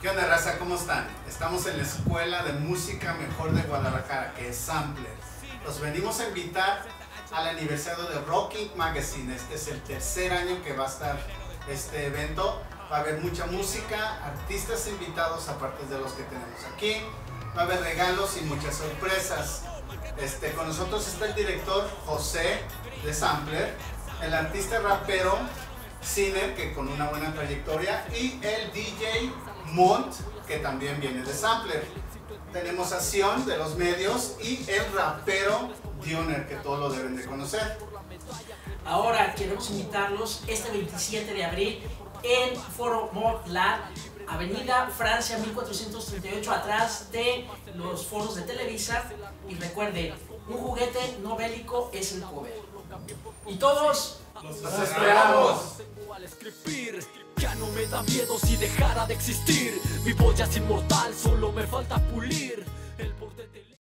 ¿Qué onda, raza? ¿Cómo están? Estamos en la Escuela de Música Mejor de Guadalajara, que es Sampler. Los venimos a invitar al aniversario de Rocking Magazine. Este es el tercer año que va a estar este evento. Va a haber mucha música, artistas invitados, aparte de los que tenemos aquí. Va a haber regalos y muchas sorpresas. Este, con nosotros está el director José de Sampler, el artista rapero Ciner, que con una buena trayectoria, y el DJ Mont, que también viene de Sampler. Tenemos a Sion de los medios y el rapero Dioner, que todos lo deben de conocer. Ahora queremos invitarlos este 27 de abril en Foro Mortland, Avenida Francia 1438, atrás de los foros de Televisa. Y recuerden, un juguete no bélico es el cover. Y todos Los esperamos. Ya no me da miedo si dejara de existir Mi voz ya es inmortal, solo me falta pulir